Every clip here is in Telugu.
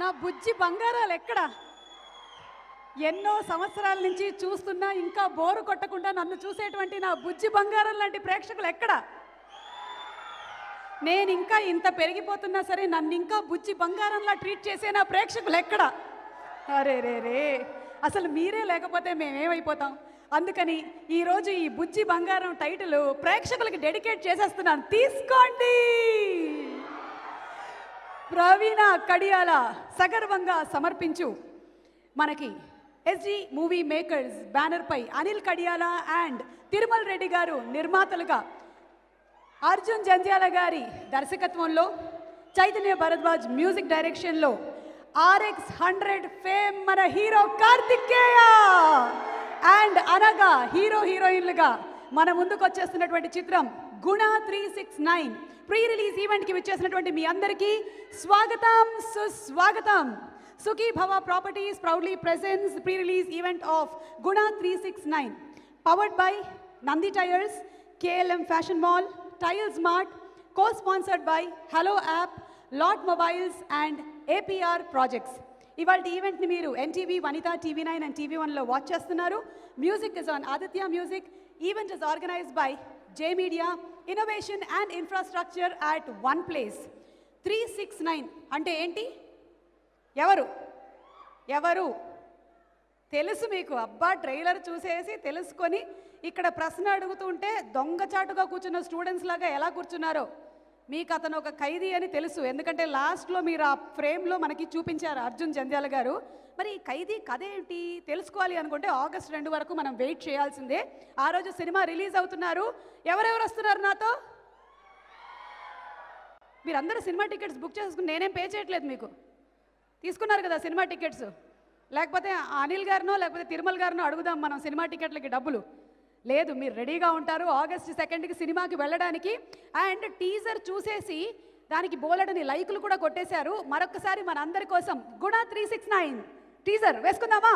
నా బుజ్జి బంగారాలు ఎక్కడ? ఎన్నో సంవత్సరాల నుంచి చూస్తున్నా ఇంకా బోరు కొట్టకుండా నన్ను చూసేటువంటి నా బుజ్జి బంగారం లాంటి ప్రేక్షకులు ఎక్కడ? నేను ఇంకా ఇంత పెరిగిపోతున్నా సరే నన్ను ఇంకా బుజ్జి బంగారంలా ట్రీట్ చేసే నా ప్రేక్షకులు ఎక్కడ? అరే రే రే అసలు మీరే లేకపోతే మేమేమైపోతాం? అందుకని ఈరోజు ఈ బుజ్జి బంగారం టైటిల్ ప్రేక్షకులకి డెడికేట్ చేసేస్తున్నాను. తీసుకోండి! ప్రవీణ కడియాల సగర్వంగా సమర్పించు. మనకి ఎస్జి మూవీ మేకర్స్ బ్యానర్పై అనిల్ కడియాల అండ్ తిరుమల్ రెడ్డి గారు నిర్మాతలుగా అర్జున్ జంధ్యాల గారి దర్శకత్వంలో చైతన్య భరద్వాజ్ మ్యూజిక్ డైరెక్షన్లో ఆర్ఎక్స్ హండ్రెడ్ ఫేమ్ మన హీరో కార్తికేయ అండ్ అనగా హీరో హీరోయిన్లుగా మన ముందుకు వచ్చేస్తున్నటువంటి చిత్రం Guna three six nine. Pre release ఈవెంట్కి విచ్చేసినటువంటి మీ అందరికీ స్వాగతం సుస్వాగతం. Sukhi Bhava properties proudly presence pre release event of Guna three six nine. Powered by Nandi tyres KLM fashion mall tiles mart co sponsored by hello app lot mobiles and APR projects ఇవాళ ఈవెంట్ని మీరు NTV Vanitha TV nine and TV వన్లో వాచ్ చేస్తున్నారు. Music is on Aditya music event is organised by J media innovation and infrastructure at one place three six nine అంటే ఏంటి? ఎవరు? ఎవరు? తెలుసు మీకు. అబ్బా ట్రైలర్ చూసేసి తెలుసుకొని ఇక్కడ ప్రశ్న అడుగుతుంటే దొంగచాటుగా కూర్చున్న స్టూడెంట్స్ లాగా ఎలా కూర్చున్నారో? మీకు అతను ఒక ఖైదీ అని తెలుసు. ఎందుకంటే లాస్ట్లో మీరు ఆ ఫ్రేమ్లో మనకి చూపించారు అర్జున్ జంధ్యాల గారు. మరి ఈ ఖైదీ కథ ఏంటి? తెలుసుకోవాలి అనుకుంటే ఆగస్ట్ రెండు వరకు మనం వెయిట్ చేయాల్సిందే. ఆ రోజు సినిమా రిలీజ్ అవుతున్నారు. ఎవరెవరు వస్తున్నారు నాతో? మీరందరూ సినిమా టికెట్స్ బుక్ చేసుకుని నేనేం పే చేయట్లేదు మీకు. తీసుకున్నారు కదా సినిమా టికెట్స్. లేకపోతే అనిల్ గారినో లేకపోతే తిరుమల గారినో అడుగుదాం మనం సినిమా టికెట్లకి డబ్బులు. లేదు మీరు రెడీగా ఉంటారు ఆగస్ట్ సెకండ్కి సినిమాకి వెళ్ళడానికి. అండ్ టీజర్ చూసేసి దానికి బోలెడని లైకులు కూడా కొట్టేశారు. మరొకసారి మన అందరి కోసం Guna three six nine. Teaser వేసుకుందామా?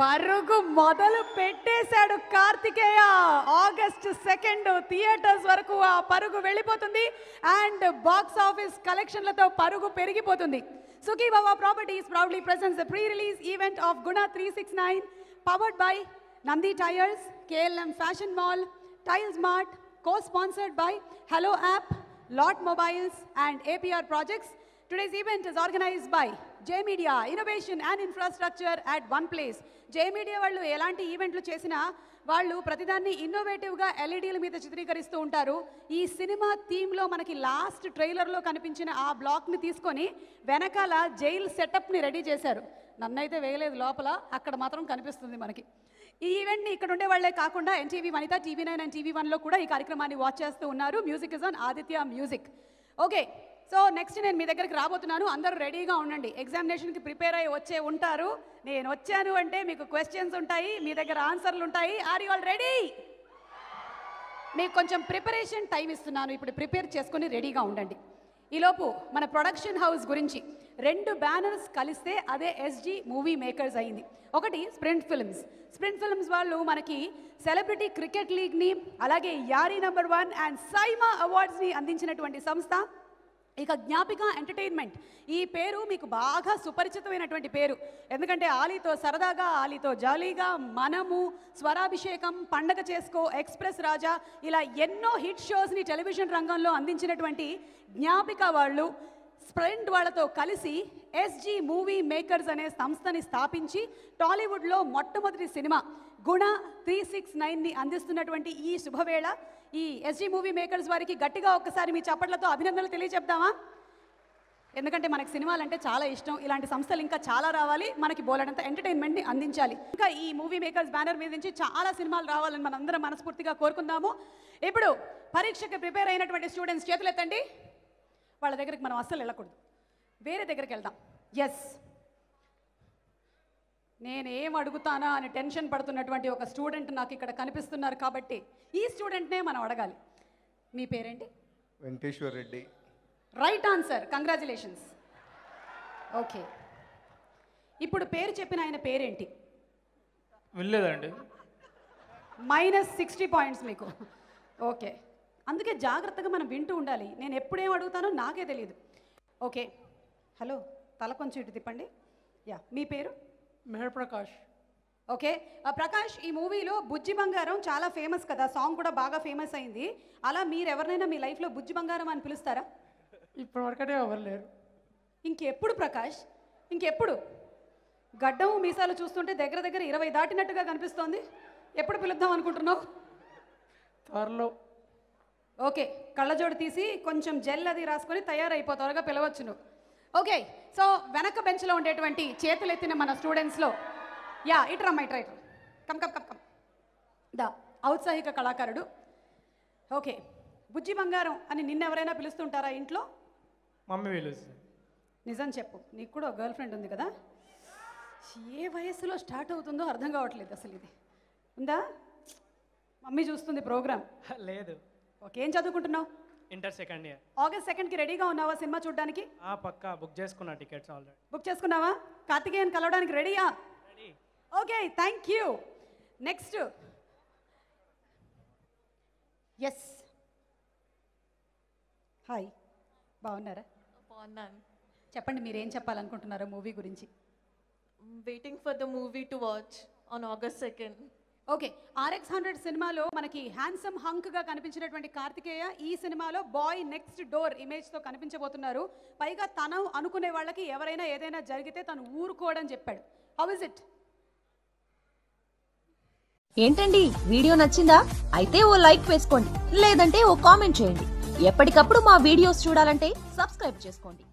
పరుగు మొదలు పెట్టేశాడు కార్తికేయ. ఆగస్ట్ సెకండ్ థియేటర్స్ వరకు ఆ పరుగు వెళ్ళిపోతుంది. అండ్ బాక్స్ ఆఫీస్ కలెక్షన్లతో పరుగు పెరిగిపోతుంది. Sukhi Baba properties proudly presence pre release event of Guna three six nine. Powered by Nandi tyres KLM fashion mall tiles mart co-sponsored by hello app lot mobiles and APR projects Today's event is organized by J Media Innovation and Infrastructure at one place. J Media వాళ్ళు ఎలాంటి ఈవెంట్లు చేసినా వాళ్ళు ప్రతిదాన్ని ఇన్నోవేటివ్గా ఎల్ఈడీల మీద చిత్రీకరిస్తూ ఉంటారు. ఈ సినిమా థీమ్లో మనకి లాస్ట్ ట్రైలర్లో కనిపించిన ఆ బ్లాక్ని తీసుకొని వెనకాల జైల్ సెటప్ని రెడీ చేశారు. నన్నైతే వేయలేదు లోపల అక్కడ మాత్రం కనిపిస్తుంది మనకి. ఈ ఈవెంట్ని ఇక్కడ ఉండే వాళ్ళే కాకుండా NTV Vanitha TV nine and TV వన్లో కూడా ఈ కార్యక్రమాన్ని వాచ్ చేస్తూ ఉన్నారు. Music is on Aditya music okay so next నేను మీ దగ్గరికి రాబోతున్నాను. అందరూ రెడీగా ఉండండి. ఎగ్జామినేషన్కి ప్రిపేర్ అయ్యి వచ్చే ఉంటారు. నేను వచ్చాను అంటే మీకు క్వశ్చన్స్ ఉంటాయి మీ దగ్గర ఆన్సర్లు ఉంటాయి. ఆర్ యు ఆల్ రెడీ మీకు కొంచెం ప్రిపరేషన్ టైం ఇస్తున్నాను. ఇప్పుడు ప్రిపేర్ చేసుకొని రెడీగా ఉండండి. ఈలోపు మన ప్రొడక్షన్ హౌస్ గురించి రెండు బ్యానర్స్ కలిస్తే అదే ఎస్జి మూవీ మేకర్స్ అయింది. ఒకటి స్ప్రింట్ ఫిల్మ్స్ స్ప్రింట్ ఫిల్మ్స్ వాళ్ళు మనకి సెలబ్రిటీ క్రికెట్ లీగ్ని అలాగే యారీ నెంబర్ వన్ అండ్ సైమా అవార్డ్స్ని అందించినటువంటి సంస్థ. ఇక జ్ఞాపిక ఎంటర్టైన్మెంట్ ఈ పేరు మీకు బాగా సుపరిచితమైనటువంటి పేరు. ఎందుకంటే ఆలీతో సరదాగా ఆలీతో జాలీగా మనము స్వరాభిషేకం పండగ చేసుకో ఎక్స్ప్రెస్ రాజా ఇలా ఎన్నో హిట్ షోస్ని టెలివిజన్ రంగంలో అందించినటువంటి జ్ఞాపిక వాళ్ళు. స్ప్రెంట్ వాళ్ళతో కలిసి ఎస్జి మూవీ మేకర్స్ అనే సంస్థని స్థాపించి టాలీవుడ్లో మొట్టమొదటి సినిమా గుణ త్రీ సిక్స్ నైన్ని అందిస్తున్నటువంటి ఈ శుభవేళ. ఈ ఎస్జి మూవీ మేకర్స్ వారికి గట్టిగా ఒక్కసారి మీ చప్పట్లతో అభినందనలు తెలియజెప్దామా ఎందుకంటే మనకి సినిమాలు అంటే చాలా ఇష్టం. ఇలాంటి సంస్థలు ఇంకా చాలా రావాలి. మనకి బోలెడంత ఎంటర్టైన్మెంట్ని అందించాలి. ఇంకా ఈ మూవీ మేకర్స్ బ్యానర్ మీద నుంచి చాలా సినిమాలు రావాలని మనందరం మనస్ఫూర్తిగా కోరుకుందాము. ఇప్పుడు పరీక్షకి ప్రిపేర్ అయినటువంటి స్టూడెంట్స్ చేతులు ఎత్తండి వాళ్ళ దగ్గరికి మనం అస్సలు వెళ్ళకూడదు. వేరే దగ్గరికి వెళ్దాం. ఎస్ నేనేం అడుగుతానా అని టెన్షన్ పడుతున్నటువంటి ఒక స్టూడెంట్ నాకు ఇక్కడ కనిపిస్తున్నారు కాబట్టి ఈ స్టూడెంట్నే మనం అడగాలి. మీ పేరేంటి? Venkateshwar Reddy. Right answer congratulations okay ఇప్పుడు పేరు చెప్పిన ఆయన పేరేంటి? వినలేదండి. మైనస్ సిక్స్టీ పాయింట్స్ మీకు. ఓకే అందుకే జాగ్రత్తగా మనం వింటూ ఉండాలి. నేను ఎప్పుడేం అడుగుతానో నాకే తెలియదు. ఓకే. హలో తల కొంచెం ఇటు తిప్పండి. యా మీ పేరు? మెహర్ ప్రకాష్. ఓకే. ప్రకాష్ ఈ మూవీలో బుజ్జి బంగారం చాలా ఫేమస్ కదా. సాంగ్ కూడా బాగా ఫేమస్ అయింది. అలా మీరు ఎవరినైనా మీ లైఫ్లో బుజ్జి బంగారం అని పిలుస్తారా? ఇప్పటి వరకటే ఎవరు లేరు. ఇంకెప్పుడు ప్రకాష్? ఇంకెప్పుడు? గడ్డం మీసాలు చూస్తుంటే దగ్గర దగ్గర ఇరవై దాటినట్టుగా కనిపిస్తోంది. ఎప్పుడు పిలుద్దాం అనుకుంటున్నావు? త్వరలో. ఓకే కళ్ళజోడు తీసి కొంచెం జెల్ అది రాసుకొని తయారైపో త్వరగా పిలవచ్చు నువ్వు ఓకే సో వెనక బెంచ్లో ఉండేటువంటి చేతులు ఎత్తిన మన స్టూడెంట్స్లో యా ఇటు రమ్మ ఇటు right come come come come. దా ఔత్సాహిక కళాకారుడు. ఓకే బుజ్జి బంగారం అని నిన్నెవరైనా పిలుస్తుంటారా ఇంట్లో? మమ్మీ పిలుస్తుంది. నిజం చెప్పు నీకు కూడా గర్ల్ ఫ్రెండ్ ఉంది కదా? ఏ వయసులో స్టార్ట్ అవుతుందో అర్థం కావట్లేదు అసలు ఇది. ఉందా? మమ్మీ చూస్తుంది ప్రోగ్రామ్. లేదు. ఓకే ఏం చదువుకుంటున్నావు ఇంటర్ సెకండ్ ఇయర్ ఆగస్ట్ సెకండ్కి రెడీగా ఉన్నావా సినిమా చూడడానికి? ఆ పక్క బుక్ చేసుకున్నా టికెట్స్ ఆల్రెడీ బుక్ చేసుకున్నావా? కార్తికేయన్ కలవడానికి రెడీయా ready okay thank you next yes hi బాగున్నారా? బాగున్నాను. చెప్పండి మీరు ఏం చెప్పాలనుకుంటున్నారో మూవీ గురించి. Waiting for the movie to watch on August second okay RX hundred సినిమాలో మనకి హ్యాండ్సమ్ హంక్గా కనిపించినటువంటి కార్తికేయ ఈ సినిమాలో బాయ్ నెక్స్ట్ డోర్ ఇమేజ్తో కనిపించబోతున్నారు. పైగా తను అనుకునే వాళ్ళకి ఎవరైనా ఏదైనా జరిగితే తను ఊరుకోవడం చెప్పాడు. హౌ ఇస్ ఇట్ ఏంటండి? వీడియో నచ్చిందా? అయితే ఓ లైక్ వేసుకోండి లేదంటే ఓ కామెంట్ చేయండి. ఎప్పటికప్పుడు మా వీడియోస్ చూడాలంటే సబ్స్క్రైబ్ చేసుకోండి.